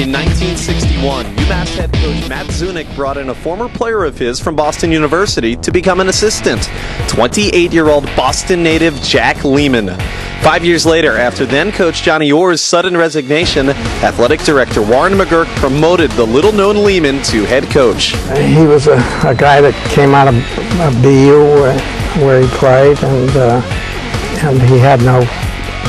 In 1961, UMass head coach Matt Zunic brought in a former player of his from Boston University to become an assistant, 28 year old Boston native Jack Leaman. Five years later, after then coach Johnny Orr's sudden resignation, athletic director Warren McGuirk promoted the little known Leaman to head coach. He was a, a guy that came out of, of BU where, where, he played, and, uh, and he had no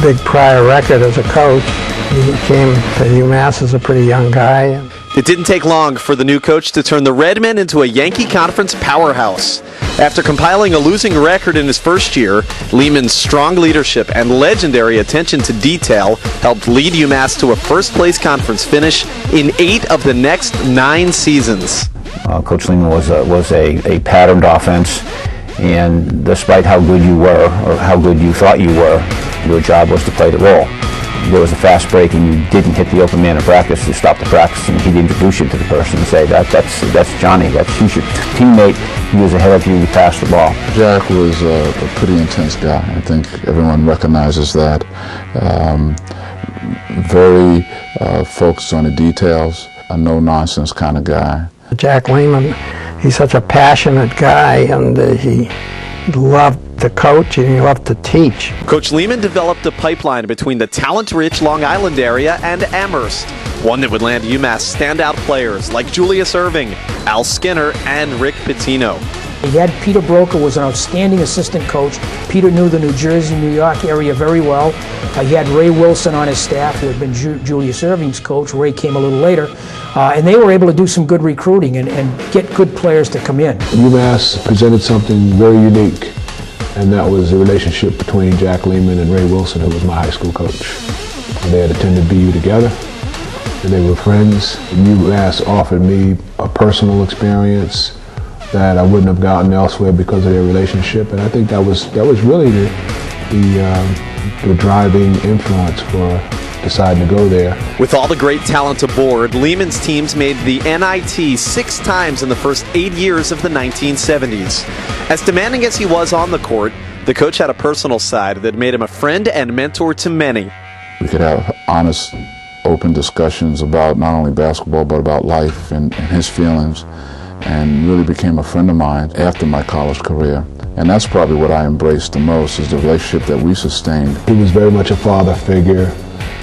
big prior record as a coach. He came to UMass as a pretty young guy. It didn't take long for the new coach to turn the Redmen into a Yankee Conference powerhouse. After compiling a losing record in his first year, Leaman's strong leadership and legendary attention to detail helped lead UMass to a first place conference finish in eight of the next nine seasons. Uh, Coach Leaman was a, was a, a patterned offense, and despite how good you were or how good you thought you were, your job was to play the role there was a fast break and you didn't hit the open man in practice, you stopped the practice and he'd introduce you to the person and say, that, that's, that's Johnny, that's, he's your teammate, he was ahead of you, you passed the ball. Jack was a, a pretty intense guy. I think everyone recognizes that. Um, very uh, focused on the details, a no-nonsense kind of guy. Jack Leaman, he's such a passionate guy and uh, he loved to coach and he loved to teach. Coach Leaman developed a pipeline between the talent-rich Long Island area and Amherst, one that would land UMass standout players like Julius Erving, Al Skinner, and Rick Pitino. He had Peter Broker was an outstanding assistant coach. Peter knew the New Jersey, New York area very well. Uh, he had Ray Wilson on his staff, who had been Ju Julius Erving's coach. Ray came a little later. Uh, and they were able to do some good recruiting and, and get good players to come in. UMass presented something very unique and that was the relationship between Jack Leaman and Ray Wilson, who was my high school coach. And they had attended BU together, and they were friends. UMass offered me a personal experience that I wouldn't have gotten elsewhere because of their relationship, and I think that was that was really the the, um, the driving influence for deciding to go there. With all the great talent aboard, Leaman's teams made the NIT six times in the first eight years of the 1970s. As demanding as he was on the court, the coach had a personal side that made him a friend and mentor to many. We could have honest, open discussions about not only basketball but about life and, and his feelings, and really became a friend of mine after my college career. And that's probably what I embraced the most is the relationship that we sustained. He was very much a father figure.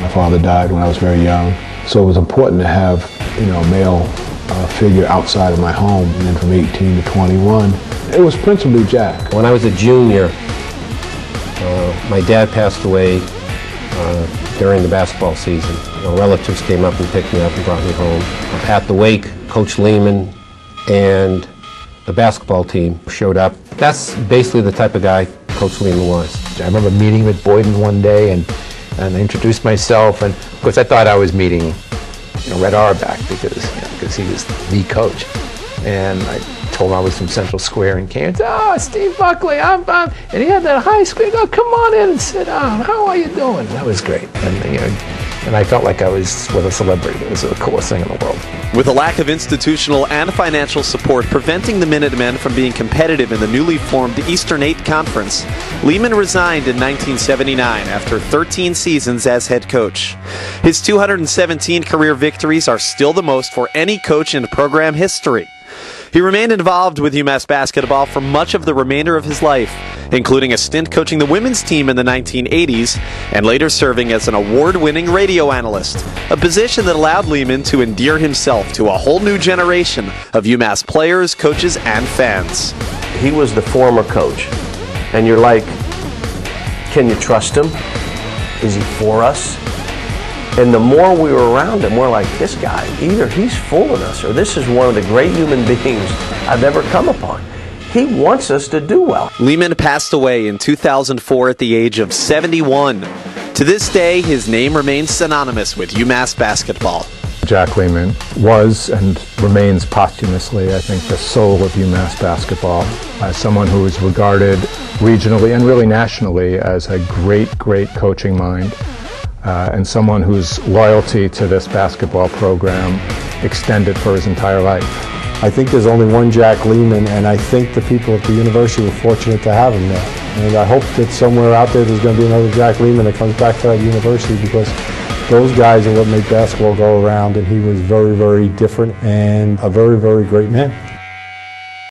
My father died when I was very young, so it was important to have, you know, a male uh, figure outside of my home. And then from 18 to 21, it was principally Jack. When I was a junior, uh, my dad passed away uh, during the basketball season. You know, relatives came up and picked me up and brought me home. At the wake, Coach Leaman and the basketball team showed up. That's basically the type of guy Coach Leaman was. I remember meeting with Boyden one day and and I introduced myself, and of course I thought I was meeting you know, Red Auerbach because you know, because he was the coach, and I told him I was from Central Square in came. Oh, Steve Buckley, I'm, I'm, and he had that high school. Oh, Go, come on in and sit down. How are you doing? That was great, and you know, and I felt like I was with a celebrity. It was the coolest thing in the world. With a lack of institutional and financial support preventing the Minutemen from being competitive in the newly formed Eastern 8 Conference, Leaman resigned in 1979 after 13 seasons as head coach. His 217 career victories are still the most for any coach in program history. He remained involved with UMass basketball for much of the remainder of his life, including a stint coaching the women's team in the 1980s and later serving as an award winning radio analyst, a position that allowed Leaman to endear himself to a whole new generation of UMass players, coaches, and fans. He was the former coach, and you're like, can you trust him? Is he for us? And the more we were around him, we're like, this guy, either he's fooling us or this is one of the great human beings I've ever come upon. He wants us to do well. Leaman passed away in 2004 at the age of 71. To this day, his name remains synonymous with UMass basketball. Jack Leaman was and remains posthumously, I think, the soul of UMass basketball as someone who is regarded regionally and really nationally as a great, great coaching mind uh, and someone whose loyalty to this basketball program extended for his entire life. I think there's only one Jack Leaman, and I think the people at the university were fortunate to have him there. And I hope that somewhere out there there's going to be another Jack Leaman that comes back to that university because Those guys are what make basketball go around, and he was very, very different and a very, very great man.